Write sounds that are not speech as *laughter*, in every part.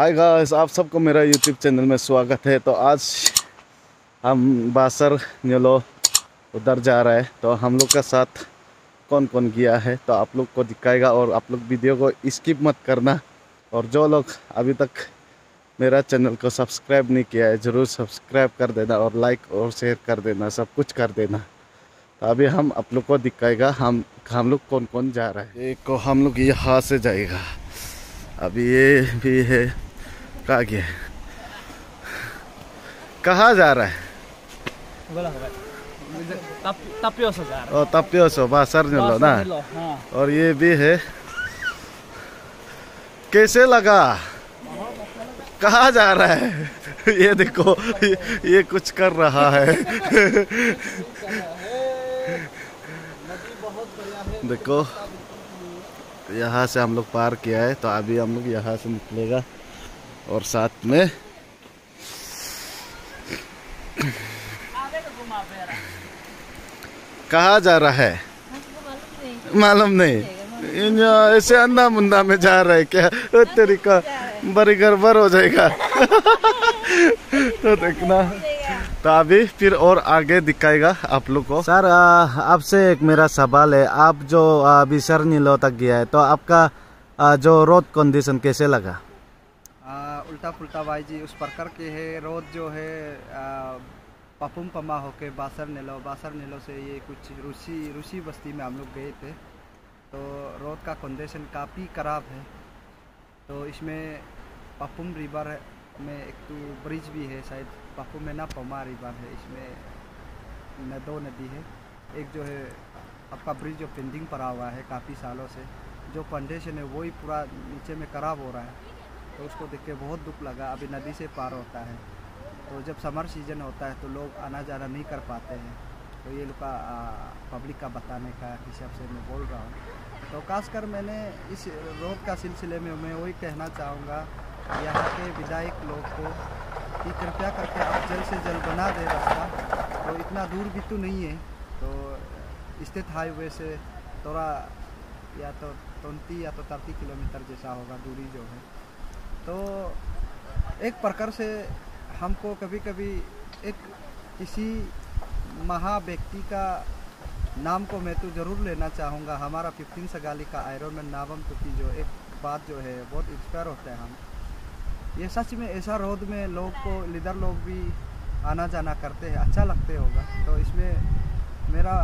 Hi guys, आप सबको मेरा यूट्यूब चैनल में स्वागत है। तो आज हम बासर नीलो उधर जा रहे हैं। तो हम लोग का साथ कौन कौन गया है तो आप लोग को दिखाएगा और आप लोग वीडियो को स्किप मत करना। और जो लोग अभी तक मेरा चैनल को सब्सक्राइब नहीं किया है, ज़रूर सब्सक्राइब कर देना और लाइक और शेयर कर देना, सब कुछ कर देना। तो अभी हम आप लोग को दिखाएगा हम हम लोग कौन कौन जा रहे हैं। एक को हम लोग यहाँ से जाएगा। अभी ये भी है। कहाँ गया कहाँ जा रहा है? Wala ka Tap, tapyoso sir. ओ तपियोसो बासर नीलो ना हाँ और ये भी है। कैसे लगा? कहाँ जा रहा है? *laughs* ये देखो ये, ये कुछ कर रहा है। *laughs* देखो यहाँ से हम लोग पार किया है तो अभी हम लोग यहाँ से निकलेगा। और साथ में कहा जा रहा है? मालूम नहीं। ऐसे अंधा मुंदा में जा रहा है क्या? ओ तरीका बड़ी गड़बड़ हो जाएगा। तो देखना। तो अभी फिर और आगे दिखाएगा आप लोग को। सर आपसे एक मेरा सवाल है। आप जो अभी सर नीलो तक गया है तो आपका जो रोड कंडीशन कैसे लगा? उल्टा पुल्टा भाई जी उस प्रकार के है। रोड जो है पपुम पमा होके बासर नेलो बासर नेलो से ये कुछ रूसी रूसी बस्ती में हम लोग गए थे। तो रोड का कंडीशन काफ़ी ख़राब है। तो इसमें पपुम रिवर में एक तो ब्रिज भी है शायद, पपुम में ना पमा रिवर है। इसमें न, दो नदी है। एक जो है, आपका ब्रिज जो पेंडिंग पड़ा हुआ है काफ़ी सालों से। जो कंडीशन है वही पूरा नीचे में खराब हो रहा है। तो उसको देख के बहुत दुख लगा। अभी नदी से पार होता है। तो जब समर सीज़न होता है तो लोग आना जाना नहीं कर पाते हैं। तो ये लोग का पब्लिक का बताने का हिसाब से मैं बोल रहा हूँ। तो खासकर मैंने इस रोड का सिलसिले में मैं वही कहना चाहूँगा, यहाँ के विधायक लोग को कि कृपया करके आप जल्द से जल्द बना दें रास्ता। तो इतना दूर भी तो नहीं है। तो स्थित हाईवे से थोड़ा या तो ट्वेंटी या तो थर्टी किलोमीटर जैसा होगा, दूरी जो है। तो एक प्रकार से हमको कभी कभी एक किसी महा व्यक्ति का नाम को मैं तो ज़रूर लेना चाहूँगा। हमारा फिफ्टीन सगाली का आयरन मैन नावम तुकी जो एक बात जो है, बहुत इंस्पायर होते हैं हम। ये सच में ऐसा रोड में लोग को लीडर लोग भी आना जाना करते हैं अच्छा लगते होगा। तो इसमें मेरा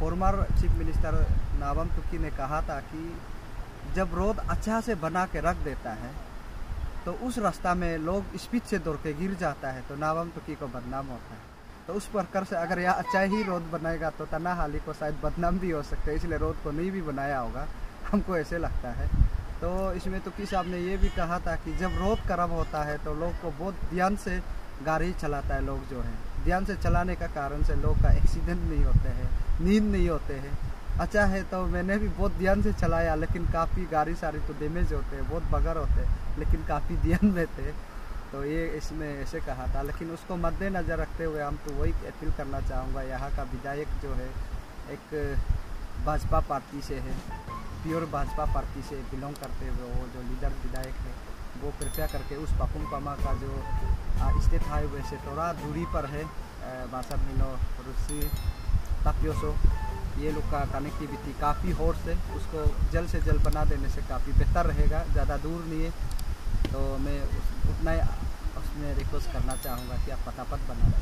फॉर्मर चीफ मिनिस्टर नावम तुकी ने कहा था कि जब रोड अच्छा से बना के रख देता है तो उस रास्ता में लोग स्पीड से दौड़ के गिर जाता है तो नावम तुकी को बदनाम होता है। तो उस प्रकार से अगर यह अच्छा ही रोड बनाएगा तो तना हाली को शायद बदनाम भी हो सकता है, इसलिए रोड को नहीं भी बनाया होगा, हमको ऐसे लगता है। तो इसमें तो किस साहब ने ये भी कहा था कि जब रोड खराब होता है तो लोग को बहुत ध्यान से गाड़ी चलाता है लोग जो है। ध्यान से चलाने का कारण से लोग का एक्सीडेंट नहीं होते हैं, नींद नहीं होते हैं। अच्छा है तो मैंने भी बहुत ध्यान से चलाया, लेकिन काफ़ी गाड़ी सारी तो डैमेज होते हैं, बहुत बगर होते हैं, लेकिन काफ़ी ध्यान में थे। तो ये इसमें ऐसे कहा था, लेकिन उसको मद्देनज़र रखते हुए हम तो वही अपील करना चाहूँगा, यहाँ का विधायक जो है, एक भाजपा पार्टी से है प्योर भाजपा पार्टी से बिलोंग करते हुए, वो जो लीडर विधायक है, वो कृपया करके उस पापुम पमा का जो स्टेट हाईवे से थोड़ा दूरी पर है बासर मिलो रूसी, तापियोसो। ये लोग का कनेक्टिविटी काफ़ी हॉर्स है। उसको जल्द से जल्द बना देने से काफ़ी बेहतर रहेगा, ज़्यादा दूर नहीं है। तो मैं उतना उसमें रिक्वेस्ट करना चाहूँगा कि आप फटाफट बना दें।